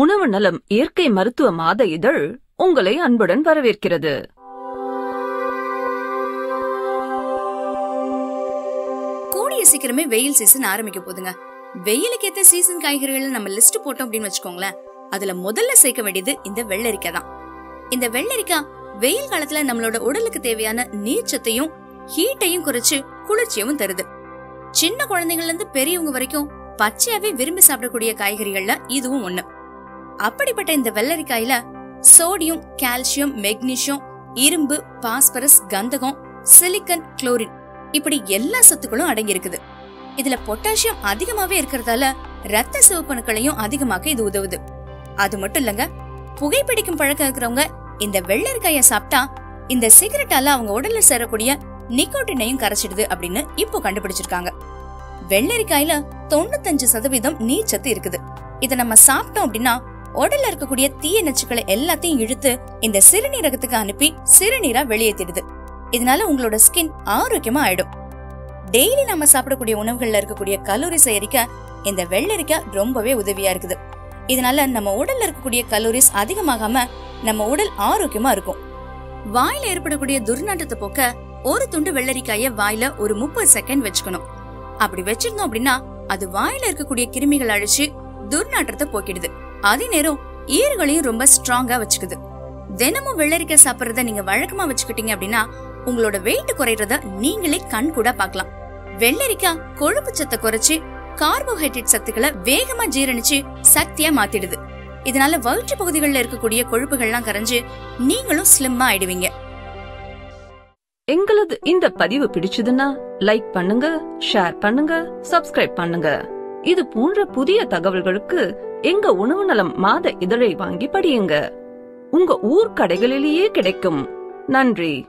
உணவு நலம் இயற்கை மருத்துவ மாத இதழ் உங்களை அன்புடன் வரவேற்கிறது. கூடிய சீக்கிரமே வெயில் சீசன் ஆரம்பிக்க போகுதுங்க. வெயிலுக்கு ஏத்த சீசன் காய்கறிகள் நம்ம லிஸ்ட் போட்டோம் அப்படின்னு வச்சுக்கோங்களேன். அதுல முதல்ல சேர்க்க வேண்டியது இந்த வெள்ளரிக்காய் தான். இந்த வெள்ளரிக்காய் வெயில் காலத்துல நம்மளோட உடலுக்கு தேவையான நீர்ச்சத்தையும் ஹீட்டையும் குறைச்சு குளிர்ச்சியும் தருது. சின்ன குழந்தைங்கள்ல இருந்து பெரியவங்க வரைக்கும் பச்சையாவே விரும்பி சாப்பிடக்கூடிய காய்கறிகள்ல இதுவும் ஒண்ணு. அப்படிப்பட்ட இந்த வெள்ளரிக்காயில சோடியம் கால்சியம் மெக்னீசியம் இரும்பு பாஸ்பரஸ் கந்தகம் சிலிக்கன் குளோரின் இப்படி எல்லா சத்துக்களும் அடங்கி இருக்குது இதுல பொட்டாசியம் அதிகமாவே இருக்கிறதால ரத்த சிவப்பணுக்களையும் அதிகமாக்க இது உதவுது. அது மட்டும் இல்லங்க புகைப்பிடிக்கும் பழக்கம் இருக்கிறவங்க இந்த வெள்ளரிக்காய சாப்பிட்டா இந்த சிகரெட்டால அவங்க உடல்ல சேரக்கூடிய நிக்கோட்டினையும் கரைச்சிடுது அப்படின்னு இப்போ கண்டுபிடிச்சிருக்காங்க. வெள்ளரிக்காயில தொண்ணூத்தஞ்சு சதவீதம் நீர்ச்சத்து இருக்குது. இத நம்ம சாப்பிட்டோம் அப்படின்னா உடல்ல இருக்கக்கூடிய தீய நச்சுக்களை எல்லாத்தையும் இழுத்து இந்த சிறுநீரகத்துக்கு அனுப்பி சிறுநீரா வெளியேற்றிடுது இதனால உங்களோட ஸ்கின் ஆரோக்கியமா ஆயிடும். டெய்லி நம்ம சாப்பிடக்கூடிய உணவுகள்ல இருக்கக்கூடிய கலோரிஸ் எரிக்க இந்த வெள்ளரிக்காய் ரொம்பவே உதவியா இருக்குது. இதனால நம்ம உடல்ல இருக்கக்கூடிய கலோரிஸ் அதிகமாகாம நம்ம உடல் ஆரோக்கியமா இருக்கும். வாயில ஏற்படக்கூடிய துர்நாற்றத்தை போக்க ஒரு துண்டு வெள்ளரிக்காய வாயில ஒரு முப்பது செகண்ட் வச்சுக்கணும். அப்படி வச்சிருந்தோம் அப்படின்னா அது வாயில இருக்கக்கூடிய கிருமிகள் அழிச்சு துர்நாற்றத்தை போக்கிடுது. அதே நேரம் ஈறுகளையும் ரொம்ப ஸ்ட்ராங்கா வச்சுக்குது. தினமும் வெள்ளரிக்காய் சாப்பிடுறத நீங்க வழக்கமா வச்சுக்கிட்டீங்க அப்படின்னா உங்களோட வெயிட் குறையறத நீங்களே கண் கூட பாக்கலாம் வெள்ளரிக்காய் கொழுப்பு சத்தை குறைச்சு கார்போஹைட்ரேட் சத்துக்களை வேகமா ஜீரணிச்சு சக்தியா மாத்திடுது. இதனால வயிற்று பகுதிகளில் இருக்கக்கூடிய கொழுப்புகள்லாம் கரைஞ்சு நீங்களும் ஸ்லிம்மா ஆயிடுவீங்க. எங்களது இந்த பதிவு பிடிச்சதுன்னா லைக் பண்ணுங்க ஷேர் பண்ணுங்க சப்ஸ்கிரைப் பண்ணுங்க. இது போன்ற புதிய தகவல்களுக்கு எங்க உணவு நலம் மாத இதழை வாங்கி படியுங்க. உங்க ஊர் கடைகளிலேயே கிடைக்கும். நன்றி.